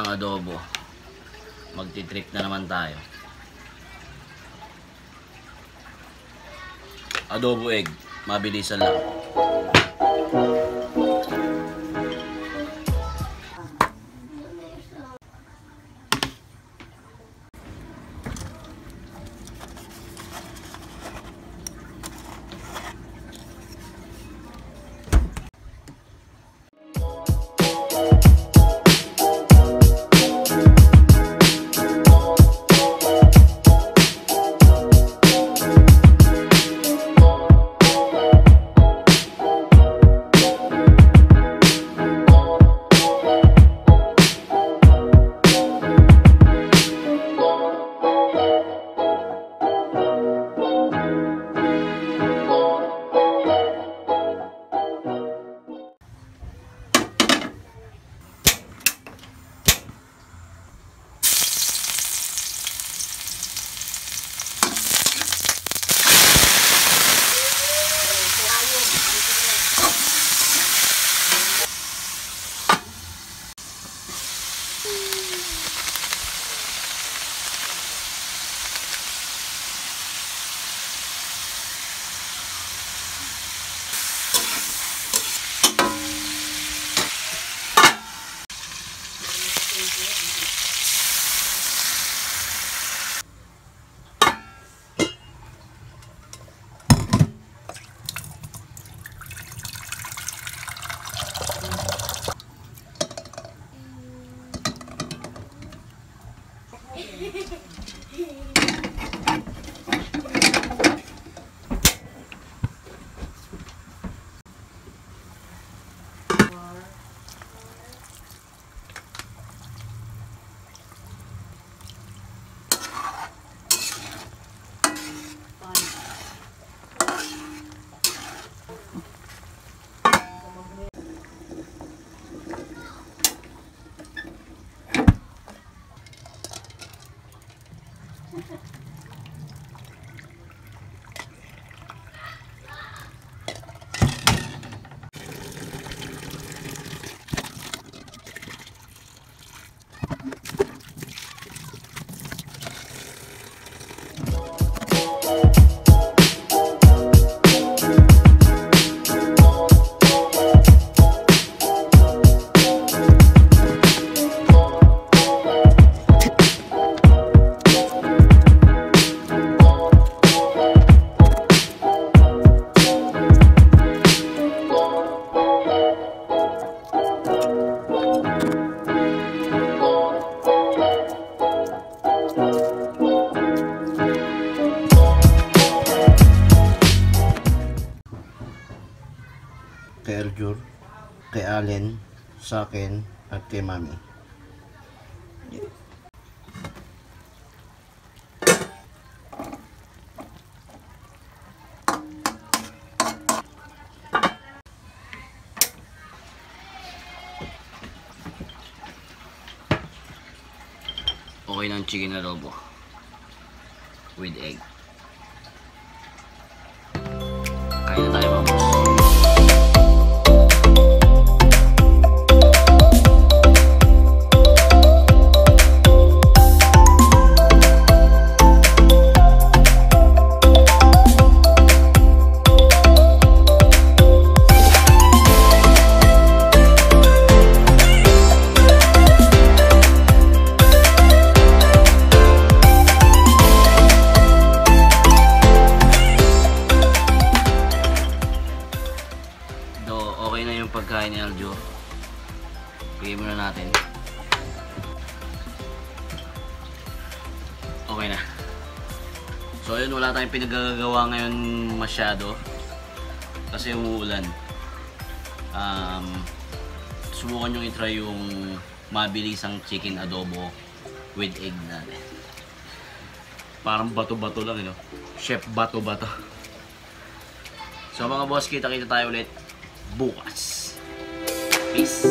ng adobo magtitrick na naman tayo. Adobo egg. Mabilisan lang. Erjur, kay Allen, sa akin, at kay Mami. Okay ng chicken adobo. With egg. Kain na tayo mga Okay na. So ayun, wala tayong pinagagawa ngayon masyado. Kasi umuulan. Um, subukan nyo itry yung mabilisang chicken adobo with egg natin. Parang bato-bato lang, you know? Chef bato-bato. So mga boss, kita-kita tayo ulit bukas. Peace.